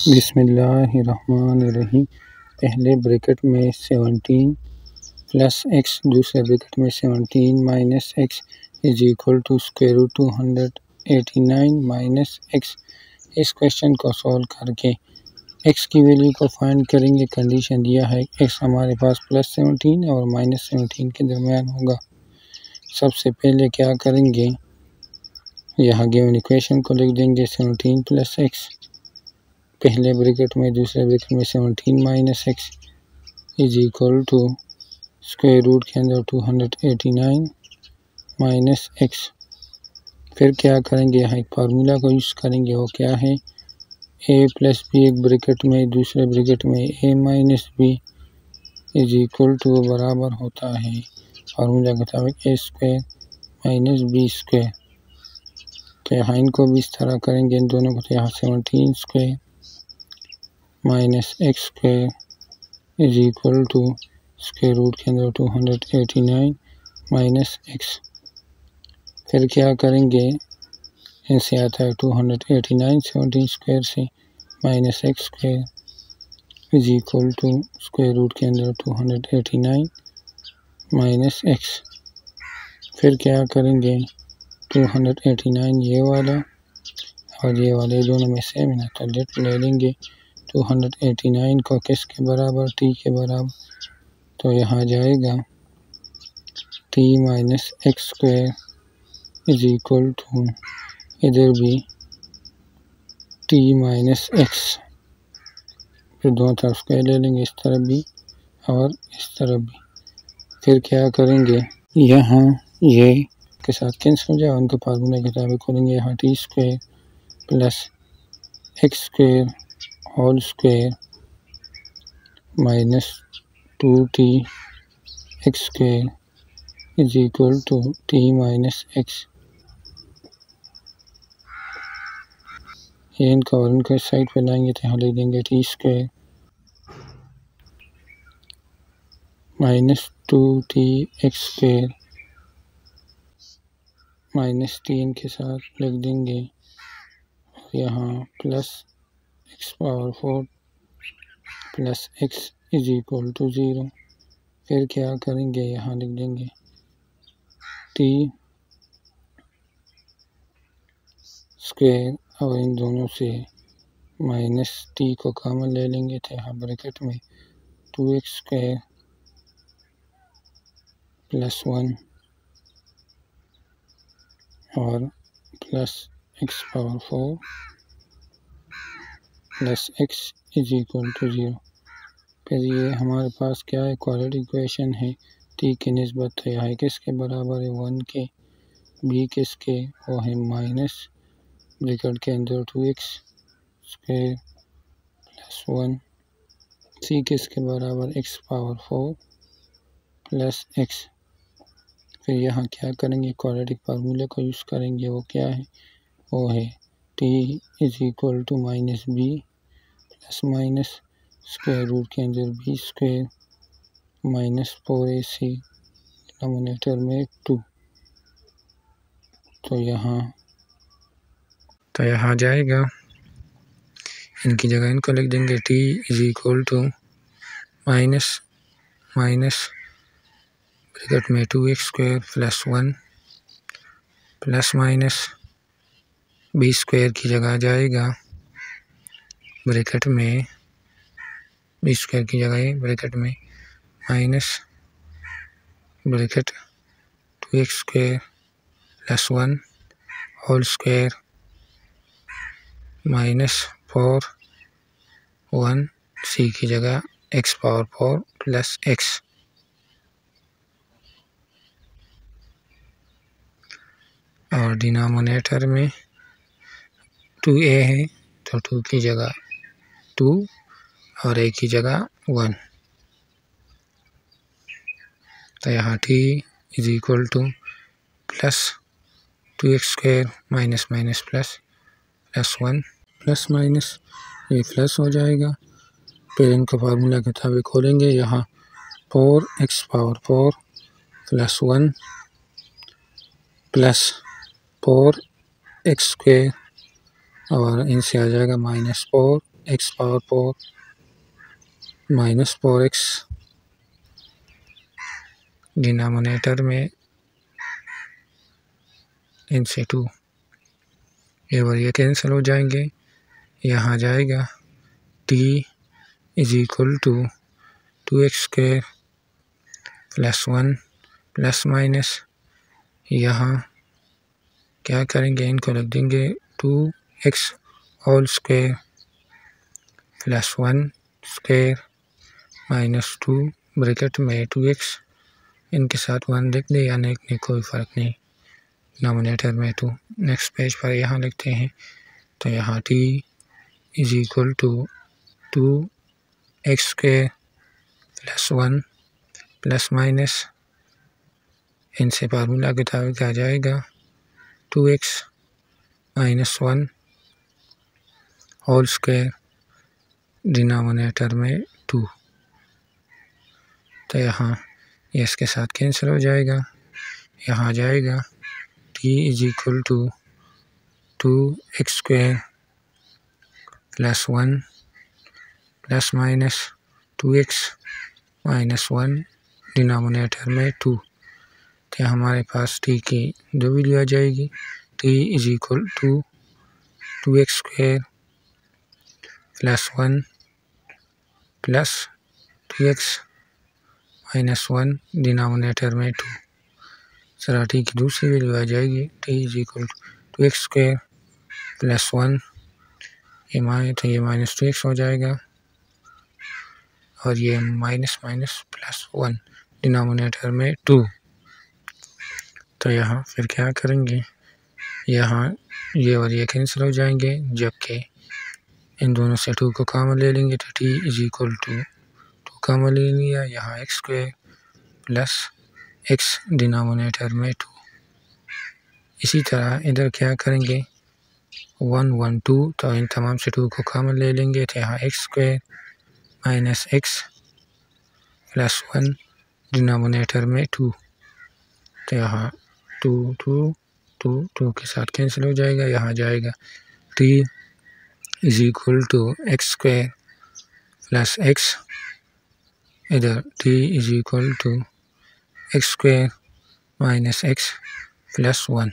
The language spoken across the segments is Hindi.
बिस्मिल्लाहिर्रहमानिर्रहीम। पहले ब्रैकेट में सेवनटीन प्लस एक्स, दूसरे ब्रैकेट में seventeen minus X is equal to root two hundred eighty nine minus X. इस क्वेश्चन को सॉल्व करके एक्स की वैल्यू को फाइंड करेंगे, कंडीशन दिया है एक्स हमारे पास प्लस सेवनटीन और माइनस सेवनटीन के दरमियान होगा। सबसे पहले क्या करेंगे? यहाँ गिवन इक्वेशन को लिख देंगे सेवनटीन प्लस एक्स। पहले ब्रिकेट में, दूसरे ब्रिकेट में seventeen minus X is equal to square root के अंदर two hundred eighty nine minus X फिर क्या करेंगे? यहाँ एक फार्मूला को यूज़ करेंगे। वो क्या है? ए प्लस बी एक ब्रिकेट में, दूसरे ब्रिकेट में A minus B is equal to बराबर होता है। फार्मूला के मुताबिक A square minus B square तो यहाँ इनको भी इस तरह करेंगे। इन दोनों को तो यहाँ seventeen square minus X square is equal to square root के अंदर two hundred eighty nine minus X फिर क्या करेंगे? इनसे आता है two hundred eighty nine seventeen square से minus X square is equal to square root के अंदर two hundred eighty nine minus X फिर क्या करेंगे? टू हंड्रेड एटी नाइन ये वाला और ये वाले दोनों में सेम है तो लेट ले लेंगे। टू हंड्रेड एटी नाइन को किसके बराबर? टी के बराबर। तो यहाँ जाएगा। T minus X square is equal to, इधर भी टी माइनस एक्स। फिर दोनों तरफ़ स्क्वायर ले लेंगे इस तरफ़ भी और इस तरफ़ भी। फिर क्या करेंगे? यहाँ ये के साथ कैंसिल हो जाए, उनके फार्मूले के मुताबिक करेंगे यहाँ T square plus X square. Whole square minus two T X square is equal to T minus X ये इनका और इनका साइड पर लाएँगे तो यहाँ लिख देंगे T square minus two T X square minus तीन के साथ लिख देंगे यहाँ plus X power four plus X is equal to zero फिर क्या करेंगे? यहाँ लिख देंगे। टी स्क्वायर और इन दोनों से माइनस टी को कॉमन ले लेंगे तो यहाँ ब्रैकेट में two X square plus one और plus X power four plus X is equal to zero. फिर ये हमारे पास क्या है? क्वालिटी इक्वेशन है टी की नस्बत तो यहाँ किसके बराबर है? वन के। बी किसके? वो है माइनस ब्रिकेट के अंदर two X square plus one C किसके बराबर? X power four plus X फिर यहाँ क्या करेंगे? क्वालिटी फार्मूले को यूज़ करेंगे। वो क्या है? वो है T is equal to minus B plus minus square root के अंदर B square minus four A C denominator में टू तो यहाँ तो यहाँ जाएगा। इनकी जगह इनको लिख देंगे T is equal to minus minus bracket में two X square plus one plus minus B square की जगह जाएगा। ब्रैकेट में, बी स्क्वायर की जगह ब्रैकेट में, minus bracket two X square plus one whole square minus four one C की जगह X power four plus X. और डिनोमिनेटर में टू ए है तो टू की जगह टू और एक ही जगह वन तो यहाँ T is equal to plus two X square minus minus plus plus one plus minus ये प्लस हो जाएगा। फिर इनका फार्मूला के मुताबिक खोलेंगे। यहाँ four X power four plus one plus four X square और इनसे आ जाएगा minus four X power four minus four X denominator में इनसे टू ये और ये कैंसिल हो जाएँगे। यहाँ जाएगा। T is equal to two X square plus one plus minus यहाँ क्या करेंगे? इनको रख देंगे two X whole square plus one square minus two bracket में टू एक्स इनके साथ वन लिख दे या नहीं लिखने कोई फ़र्क नहीं। डिनोमिनेटर में टू नेक्स्ट पेज पर यहाँ लिखते हैं। तो यहाँ T is equal to two X के प्लस वन प्लस माइनस इनसे फार्मूला के मुताबिक आ जाएगा? Two X minus one whole square denominator में टू तो यहाँ ये इसके साथ कैंसिल हो जाएगा। यहाँ जाएगा T is equal to two X 2x square plus 1 plus minus 2x minus one denominator में टू तो हमारे पास टी की जो वैल्यू आ जाएगी T is equal to two X square plus one plus two X minus one denominator में टू सरा टी की दूसरी वैल्यू आ जाएगी T is equal to X square plus one ये माइनस तो ये माइनस टू एक्स हो जाएगा। और ये minus minus plus one denominator में टू तो यहाँ फिर क्या करेंगे? यहाँ ये और ये कैंसिल हो जाएँगे, जबकि इन दोनों से टू को कामन ले लेंगे तो T is equal to two common ले लिया, यहाँ X square plus X denominator में टू इसी तरह इधर क्या करेंगे? वन वन टू तो इन तमाम से टू को कॉमन ले लेंगे तो यहाँ X square minus X plus one denominator में टू तो यहाँ टू टू टू टू के साथ कैंसिल हो जाएगा, यहाँ जाएगा T is equal to X square plus X इधर T is equal to X square minus X plus one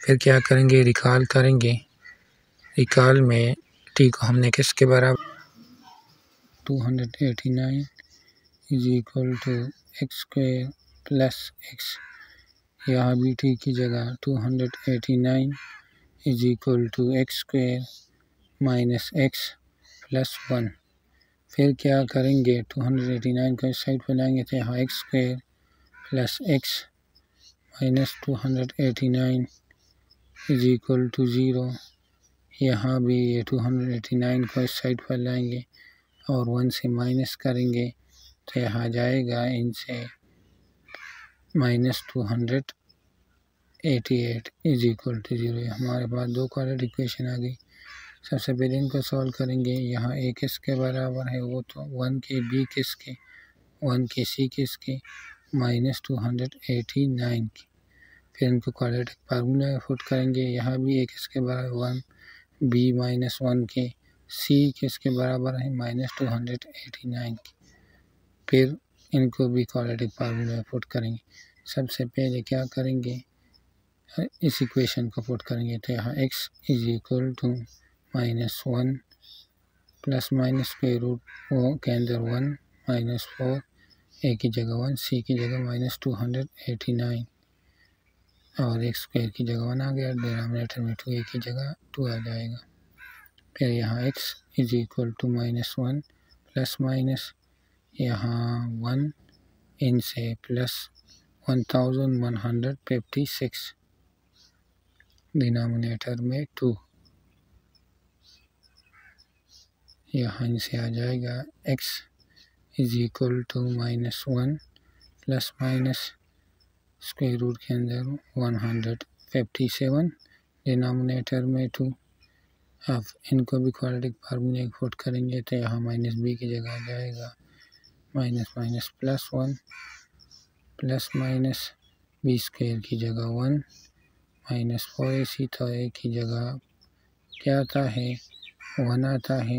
फिर क्या करेंगे? रिकॉल करेंगे। रिकॉल में टी को हमने किसके बराबर two hundred eighty nine is equal to X square plus X यहाँ भी टी की जगह two hundred eighty nine is equal to X square minus X plus one. फिर क्या करेंगे? टू हंड्रेड एटी नाइन को इस साइड पर लाएँगे तो यहाँ X square plus X minus two hundred eighty nine is equal to zero. यहाँ भी ये टू हंड्रेड एटी नाइन को इस साइड पर लाएँगे और वन से माइनस करेंगे तो यहाँ जाएगा इनसे minus two hundred eighty eight is equal to zero. हमारे पास दो क्वाड्रेटिक इक्वेशन आ गई। सबसे पहले इनको सॉल्व करेंगे। यहाँ ए किसके बराबर है? वो तो वन के बी किसके? वन के सी किसके? Minus two hundred eighty nine की। फिर इनको क्वाड्रेटिक फार्मूला फुट करेंगे। यहाँ भी एक इसके बराबर? वन बी माइनस वन के। सी किसके बराबर है? Minus two hundred eighty nine की। फिर इनको भी क्वाड्रेटिक फार्मूला फुट करेंगे। सबसे पहले क्या करेंगे? इस इक्वेशन को पुट करेंगे। तो यहाँ X is equal to minus one plus minus के रूट वो के अंदर वन माइनस फोर ए की जगह वन सी की जगह minus two hundred eighty nine और एक स्क्वायर की जगह वन आ गया डिनोमिनेटर में टू ए की जगह टू आ जाएगा। फिर यहाँ X is equal to minus one plus minus यहाँ वन इन से plus one thousand one hundred fifty six denominator में टू यहाँ इनसे आ जाएगा X is equal to minus one plus minus square root के अंदर one hundred fifty seven denominator में टू अब इनको भी क्वाड्रेटिक फार्मूले फोट करेंगे तो यहाँ माइनस बी की जगह आ जाएगा minus minus plus one plus minus B square की जगह one minus four A C तो ए की जगह क्या आता है? वन आता है।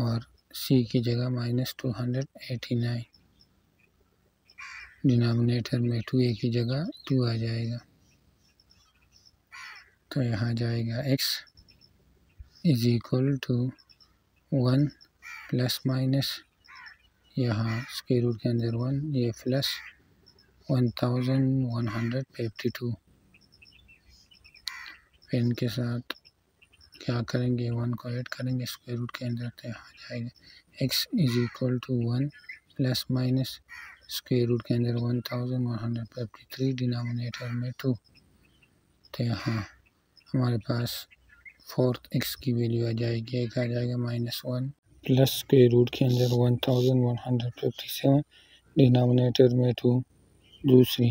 और सी की जगह minus two hundred eighty nine denominator में टू ए की जगह टू आ जाएगा। तो यहाँ जाएगा x is equal to one plus minus यहाँ स्क्वायर रूट के अंदर वन ये plus one thousand one hundred fifty two pen के साथ क्या करेंगे? वन को ऐड करेंगे स्क्वायर रूट के अंदर तो यहाँ जाएगा। x is equal to one plus minus square root के अंदर one thousand one hundred fifty three denominator में टू तो यहाँ हमारे पास फोर्थ एक्स की वैल्यू आ जाएगी। एक आ जाएगा माइनस वन प्लस के रूट के अंदर one thousand one hundred fifty seven denominator में टू दूसरी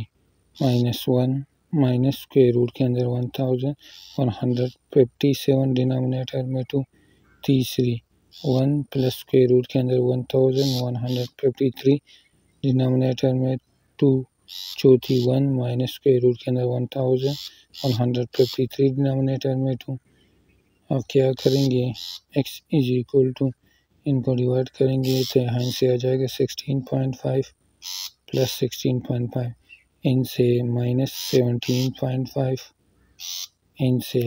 माइनस वन माइनस के रूट के अंदर one thousand one hundred fifty seven denominator में टू, तीसरी वन प्लस के रूट के अंदर one thousand one hundred fifty three denominator में टू, चौथी वन माइनस स्क्वायर रूट के अंदर one thousand one hundred fifty three denominator में टू। अब क्या करेंगे? एक्स इज़ इक्वल टू इनको डिवाइड करेंगे तो यहाँ से आ जाएगा sixteen point five plus sixteen point five इनसे माइनस सेवनटीन पॉइंट फाइव इनसे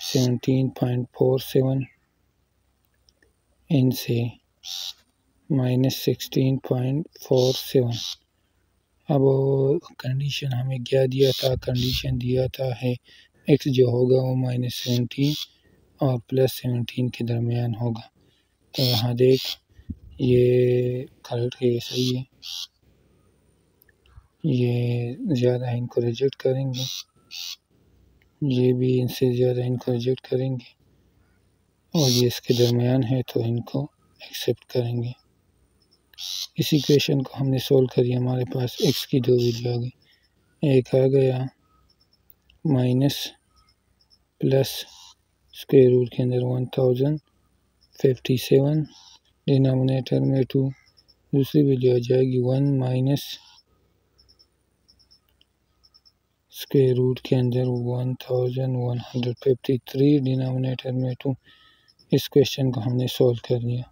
सेवनटीन पॉइंट फोर सेवन इनसे minus sixteen point four seven अब कंडीशन हमें क्या दिया था? कंडीशन दिया था है एक्स जो होगा वो माइनस सेवनटीन और प्लस सेवनटीन के दरमियान होगा। तो यहाँ देख, ये करेक्ट है, सही है। ये ज़्यादा इनको रिजेक्ट करेंगे। ये भी इनसे ज़्यादा इनको रिजेक्ट करेंगे। और ये इसके दरमियान है तो इनको एक्सेप्ट करेंगे। इस इक्वेशन को हमने सोल्व करी हमारे पास एक्स की दो वैल्यू आ गई। एक आ गया माइनस प्लस स्क्वायर रूट के अंदर one thousand fifty seven denominator में टू दूसरी वैल्यू आ जाएगी वन माइनस स्क्वायर रूट के अंदर one thousand one hundred fifty three denominator में टू इस क्वेश्चन को हमने सोल्व कर लिया